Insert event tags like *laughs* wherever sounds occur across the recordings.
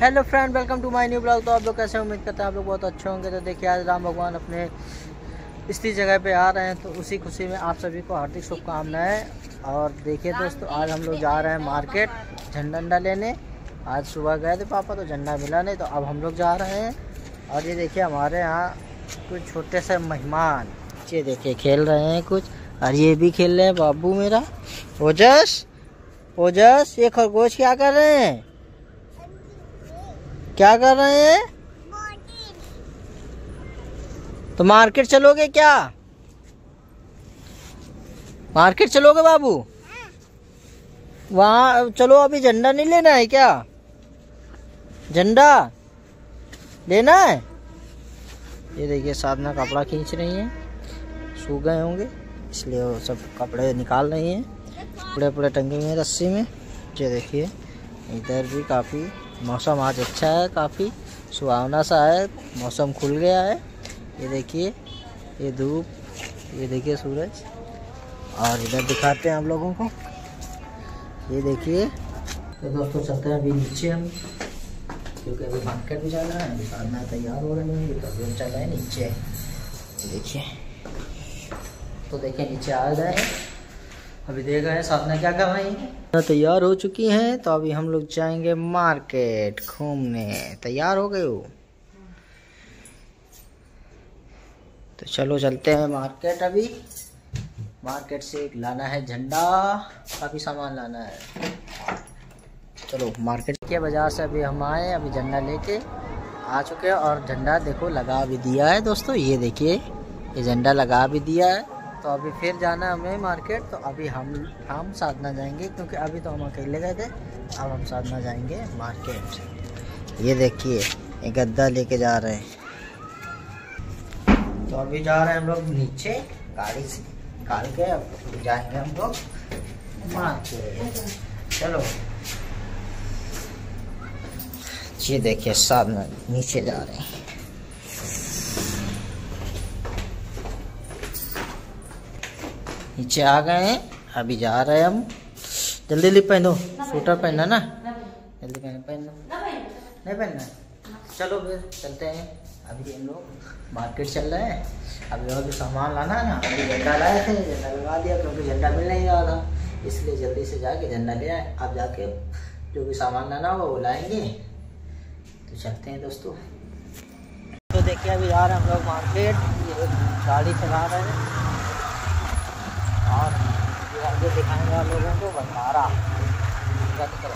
Hello friend welcome to my new blog तो आप लोग कैसे उम्मीद करते हैं आप लोग बहुत अच्छे होंगे। तो देखिए, आज राम भगवान अपने इसी जगह पे आ रहे हैं। तो उसी खुशी में आप सभी को हार्दिक शुभकामनाएँ। और देखिए दोस्तों, आज हम लोग जा रहे हैं मार्केट झंडा अंडा लेने। आज सुबह गए थे पापा तो झंडा मिला नहीं तो अब हम लोग जा रहे हैं। और ये देखिए, हमारे यहाँ कुछ छोटे से मेहमान। ये देखिए, खेल रहे हैं कुछ। और ये भी खेल रहे हैं बाबू मेरा। ओजस ओजस, ये खरगोश क्या कर रहे हैं? क्या कर रहे हैं? तो मार्केट चलोगे क्या? मार्केट चलोगे बाबू? वहाँ, चलो अभी झंडा नहीं लेना है क्या? झंडा लेना है? ये देखिए साधना कपड़ा खींच रही है। सूख गए होंगे, इसलिए वो सब कपड़े निकाल रही हैं। कपड़े पूरे टंगे हुए हैं रस्सी में। ये देखिए, इधर भी काफ़ी मौसम आज अच्छा है काफ़ी। सुहावना सा है, मौसम खुल गया है। ये देखिए, ये धूप, ये देखिए सूरज। और इधर दिखाते हैं हम लोगों को। ये देखिए तो दोस्तों चलते हैं अभी नीचे हम, क्योंकि अभी मार्केट भी जाना है अभी साधना तैयार हो रहे हैं तो अभी चल रहे हैं नीचे। देखिए तो देखिए नीचे आ गए अभी देख रहे हैं साधना क्या कर रही है? तैयार हो चुकी हैं तो अभी हम लोग जाएँगे मार्केट घूमने। तैयार हो गए हो? तो चलो चलते हैं मार्केट अभी। मार्केट से एक लाना है झंडा, काफ़ी सामान लाना है। चलो, मार्केट के बाज़ार से अभी हम आए, अभी झंडा लेके आ चुके हैं और झंडा देखो लगा भी दिया है दोस्तों, ये देखिए, ये झंडा लगा भी दिया है। तो अभी फिर जाना है हमें मार्केट तो अभी हम हम साधना जाएँगे, क्योंकि अभी तो हम अकेले गए थे, अब हम साधना जाएँगे मार्केट। ये देखिए, ये गद्दा लेके जा रहे हैं। तो अभी जा रहे हैं हम लोग नीचे, गाड़ी से निकाल के अब जाएँगे हम लोग मार्केट। चलो। ये देखिए, साधना नीचे जा रहे हैं। नीचे आ गए हैं। अभी जा रहे हैं हम। जल्दी जल्दी पहनो। स्वेटर पहनना ना? जल्दी पहन पहनो नहीं पहनना चलो फिर, चलते हैं। अभी हम लोग मार्केट चल रहे हैं। अभी और भी सामान लाना है ना। अभी झंडा लाए थे, झंडा लगा दिया क्योंकि झंडा मिल नहीं रहा था। इसलिए जल्दी से जाके झंडा ले आए। अब जाके जो भी सामान लाना होगा वो लाएँगे। तो चलते हैं दोस्तों। तो देखिए, अभी हैं हम लोग मार्केट। ये गाड़ी चला रहे हैं। दिखाएँगे आप लोगों को भंडारा।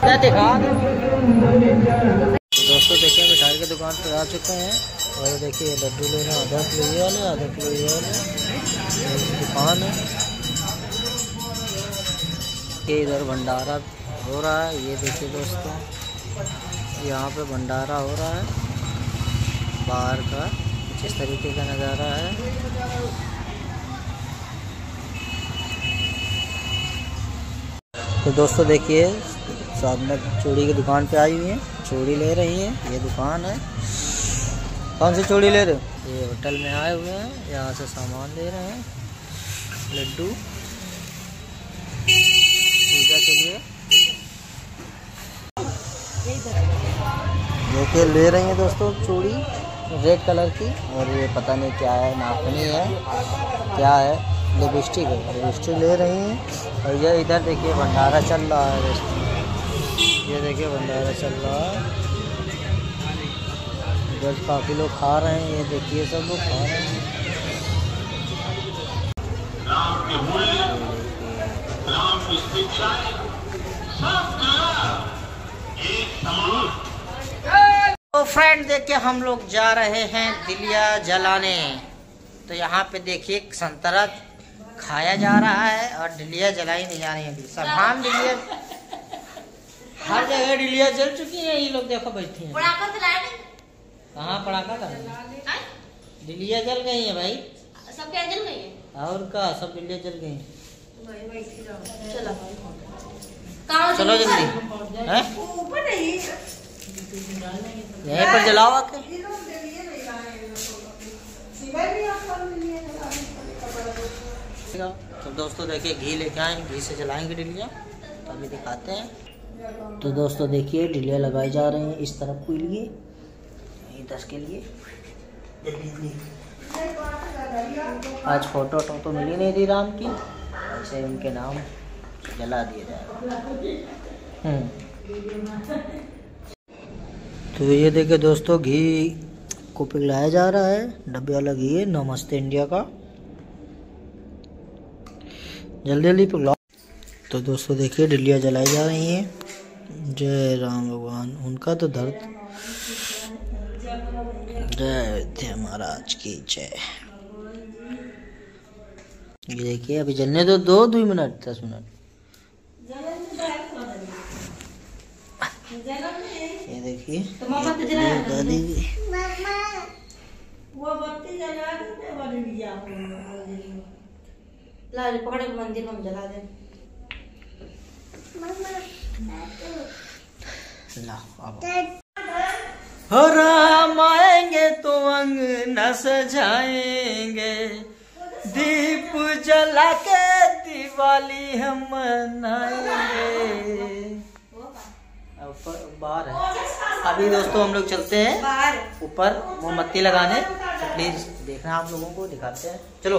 क्या दिखा? तो दोस्तों देखिए मिठाई की दुकान पर आ चुके हैं। और देखिए लड्डू ले रहे हैं आधा किलो ये वाले आधा किलो ये वाले। दुकान है। ये इधर भंडारा हो रहा है। ये देखिए दोस्तों यहाँ पे भंडारा हो रहा है। बाहर का कुछ इस तरीके का नज़ारा है। तो दोस्तों देखिए में चूड़ी की दुकान पे आई हुई है। चूड़ी ले रही है, ये दुकान है। कौन सी चूड़ी ले रहे हो? ये होटल में आए हुए हैं, यहाँ से सामान ले रहे हैं। लड्डू। पूजा के लिए। देखिए, ले रही हैं दोस्तों चूड़ी, रेड कलर की। और ये पता नहीं क्या है नाखनी है। क्या है? लिपस्टिक है। लिपस्टिक ले रही हैं। और ये इधर देखिए भंडारा चल रहा है। ये देखिए भंडारा चल रहा है। इधर काफ़ी लोग खा रहे हैं। ये देखिए सब लोग खा रहे हैं। तो फ्रेंड देखिए हम लोग जा रहे हैं दिलिया जलाने। तो यहाँ पे देखिए संतरा खाया जा रहा है और डिलिया जलाई नहीं जा रही है सामान डिलिया हर जगह डिलिया जल चुकी है ये लोग देखो बैठे हैं। कहाँ पड़ाका कर डिलिया जल गई है भाई। सब क्या जल गई है? और का सब डिलिया जल गई हैं। चलो। जल्दी। हैं? ऊपर नहीं। यहीं पर जलाओ आके। तो दोस्तों देखिए, घी लेके आए, घी से जलाएँगे डिलिया। तो अभी दिखाते हैं। तो दोस्तों देखिए, डिलिया लगाई जा रही हैं इस तरफ़ के लिए दस के लिए। आज फ़ोटो वोटो तो मिली नहीं थी राम की, ऐसे उनके नाम जला दिए जाए। हम्म। तो ये देखे दोस्तों, घी को पिघलाया जा रहा है। डब्बे वाला घी है, नमस्ते इंडिया का। जल्दी जल्दी पिघलाओ तो दोस्तों देखिए डिलिया जलाई जा रही हैं। जय राम भगवान। उनका तो दर्द जय विद्या महाराज की जय। ये देखिए अभी जलने दो दो दो मिनट दस मिनट। ये देखिए तो मामा तो जला ये दादी लाल पकड़े के मंदिर में जला दे। हो राम आएँगे तो अंग न सजाएँगे। दीप जला के दिवाली हम मनाएँगे। ऊपर बाहर है। अभी दोस्तों हम लोग चलते हैं। ऊपर मोमबत्ती लगाने। तो प्लीज़ देखना आप लोगों को दिखाते हैं। चलो।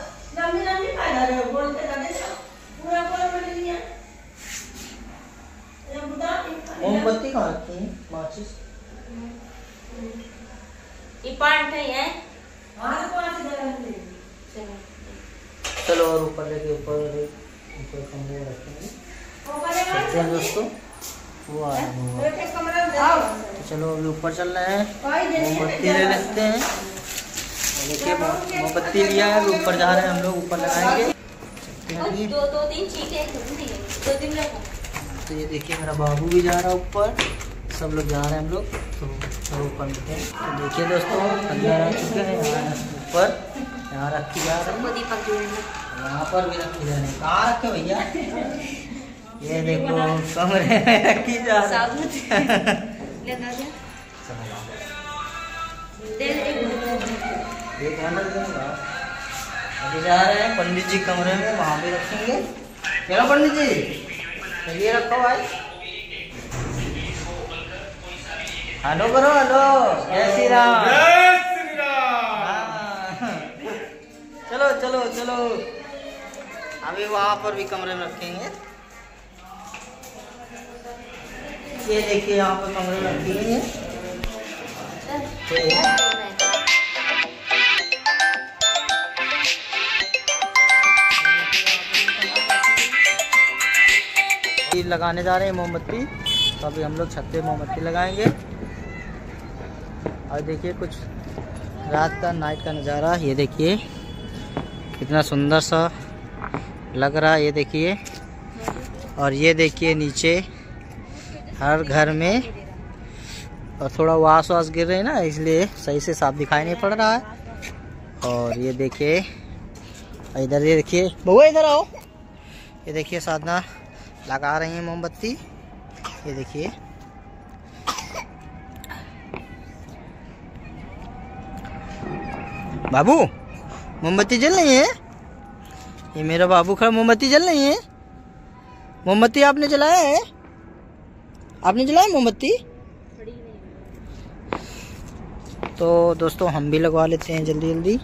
तो वो। मोमबत्ती कहाँ रखी है माचिस। ये पाँच है। ये चलो। और ऊपर लेके ऊपर ऊपर कमरे में रखेंगे। हैं दोस्तों। वो आ रहा है। तो चलो अभी ऊपर चल रहे हैं मोमबत्ती ले लेते हैं। देखिए मोमबत्ती लिया है ऊपर जा रहे हैं हम लोग ऊपर लगाएँगे। दो दो तीन चीखे दो तीन दो तो ये देखिए मेरा बाबू भी जा रहा है ऊपर। सब लोग जा रहे हैं हम लोग तो चलो ऊपर मिलते हैं। तो देखिए दोस्तों अंदर आ चुके हैं यहाँ ऊपर यहाँ रखी जा रही है। यहाँ पर भी रखी जा रही है। कहाँ रखे भैया? ये देखो कमरे में रखी जा *laughs* रही है। हैंडल दूँगा अभी जा रहे हैं पंडित जी कमरे में वहाँ भी रखेंगे। चलो पंडित जी चलिए रखो भाई। हेलो करो हेलो। जय श्री राम। हाँ। चलो चलो चलो। अभी वहाँ पर भी कमरे में रखेंगे। ये देखिए यहाँ पर कमरे में रखी ये लगाने जा रहे हैं मोमबत्ती। तो अभी हम लोग छत पे मोमबत्ती लगाएँगे। और देखिए, कुछ रात का, नाइट का नज़ारा। ये देखिए, कितना सुंदर सा लग रहा है, ये देखिए। और ये देखिए, नीचे हर घर में और थोड़ा वास वास गिर रहे हैं ना, इसलिए सही से साफ़ दिखाई नहीं पड़ रहा है। और ये देखिए, इधर, ये देखिए बउआ इधर आओ। ये देखिए, साधना। लगा रही हैं मोमबत्ती। ये देखिए। बाबू मोमबत्ती जल रही है? ये मेरा बाबू खड़ा मोमबत्ती जल रही है? मोमबत्ती आपने जलाया है? आपने जलाया मोमबत्ती? तो दोस्तों हम भी लगवा लेते हैं जल्दी जल्दी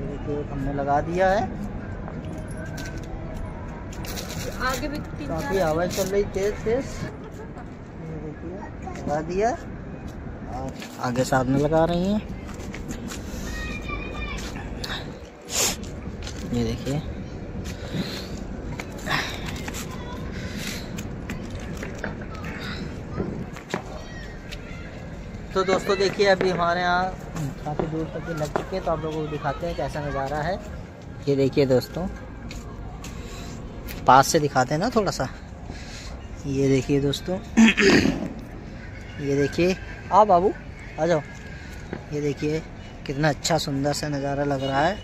देखिए हमने लगा दिया है। आगे भी काफ़ी हवा चल रही तेज तेज। लगा दिया। और आगे सामने लगा रही हैं। ये देखिए। तो दोस्तों देखिए, अभी हमारे यहाँ काफ़ी दूर तक ये लग चुके हैं तो आप लोगों को दिखाते हैं कैसा नज़ारा है। ये देखिए दोस्तों, पास से दिखाते हैं ना थोड़ा सा। ये देखिए दोस्तों, ये देखिए आ बाबू, आ जाओ। ये देखिए, कितना अच्छा सुंदर सा नज़ारा लग रहा है।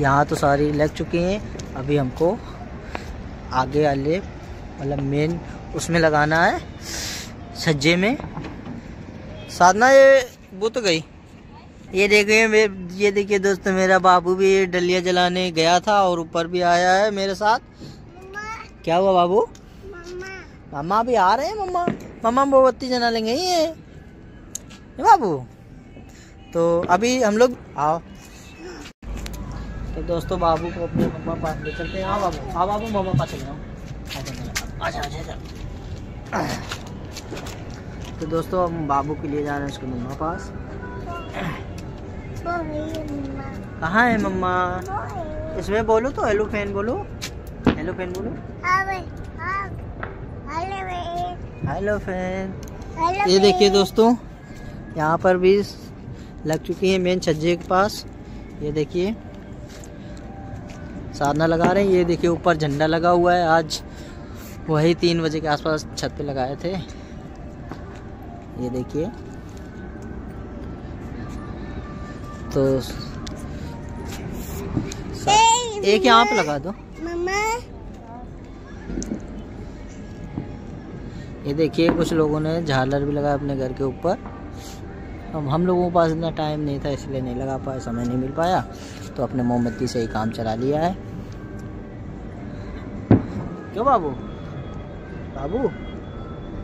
यहाँ तो सारी लग चुकी हैं, अभी हमको आगे वाले मतलब मेन उसमें लगाना है सज्जे में। साधना ये वो तो गई। ये देखिए ये देखिए दोस्तों मेरा बाबू भी डलिया जलाने गया था और ऊपर भी आया है मेरे साथ। क्या हुआ बाबू? मम्मा। भी आ रहे हैं मम्मा। मम्मा मोमबत्ती जला लेंगे ये। ये बाबू। तो अभी हम लोग आओ। तो दोस्तों बाबू को अपने मम्मा पास ले चलते हैं। हाँ बाबू। हाँ बाबू मम्मा पास चल जाओ आजा आजा आजा तो दोस्तों हम बाबू के लिए जा रहे हैं उसके मम्मा पास। कहाँ है मम्मा? इसमें बोलो तो? हेलो फ़ैन बोलो? हेलो फ़ैन बोलो? हेलो फ़ैन ये देखिए दोस्तों यहाँ पर भी लग चुकी है मेन छज्जे के पास। ये देखिए साधना लगा रहे हैं। ये देखिए ऊपर झंडा लगा हुआ है आज। वही तीन बजे के आसपास छत पे लगाए थे। ये देखिए। तो एक यहाँ पे लगा दो। ये देखिए कुछ लोगों ने झालर भी लगाया अपने घर के ऊपर। हम हम लोगों के पास इतना टाइम नहीं था इसलिए नहीं लगा पाया समय नहीं मिल पाया। तो अपने मोमबत्ती से ही काम चला लिया है। क्यों बाबू? बाबू?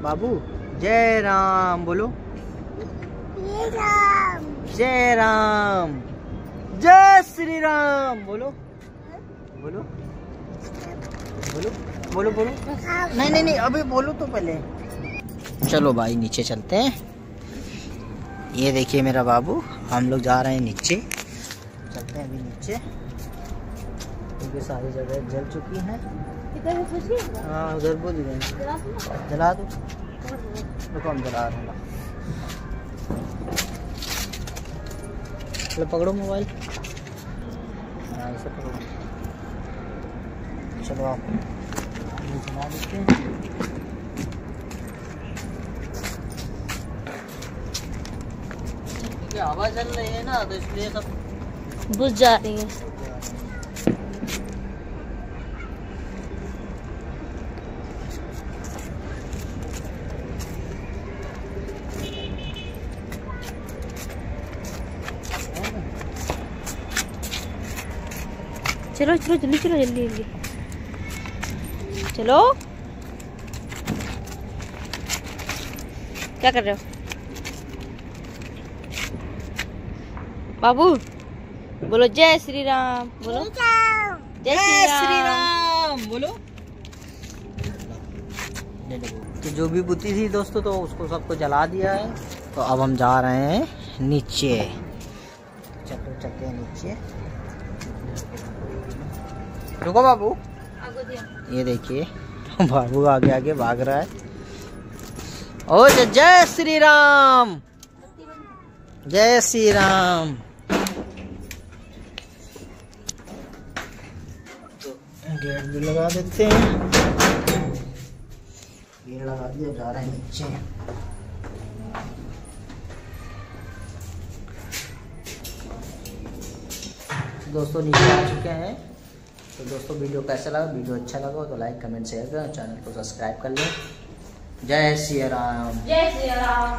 बाबू जय राम बोलो। जय राम। जय श्री राम बोलो। बोलो। बोलो बोलो बोलो। नहीं नहीं नहीं अभी बोलो तो पहले। चलो भाई नीचे चलते हैं। ये देखिए मेरा बाबू हम लोग जा रहे हैं नीचे। चलते हैं अभी नीचे। क्योंकि सारी जगह जल चुकी हैं। हाँ उधर बुझ गए। जला दो। रुको हम जला रहे हैं चलो पकड़ो मोबाइल। हाँ इसे पकड़ो। चलो आप ये जला देते हैं। हवा चल रही है ना तो इसलिए सब बुझ जा रही है। चलो चलो जल्दी चलो जल्दी जल्दी। चलो। क्या कर रहे हो? बाबू बोलो जय श्री राम बोलो। जय श्री राम बोलो। तो जो भी बुद्धि थी दोस्तों तो उसको सबको जला दिया है। तो अब हम जा रहे हैं नीचे। चलो चलते हैं नीचे। रुको बाबू। ये देखिए *laughs* बाबू आगे आगे भाग रहा है। ओ जय- श्री राम जय श्री राम तो गेट भी लगा देते हैं। गेट लगा दिया जा रहे हैं नीचे। दोस्तों नीचे आ चुके हैं। तो दोस्तों, वीडियो कैसा लगा? वीडियो अच्छा लगा तो लाइक कमेंट शेयर करें चैनल को सब्सक्राइब कर लें। जय श्री राम जय श्री राम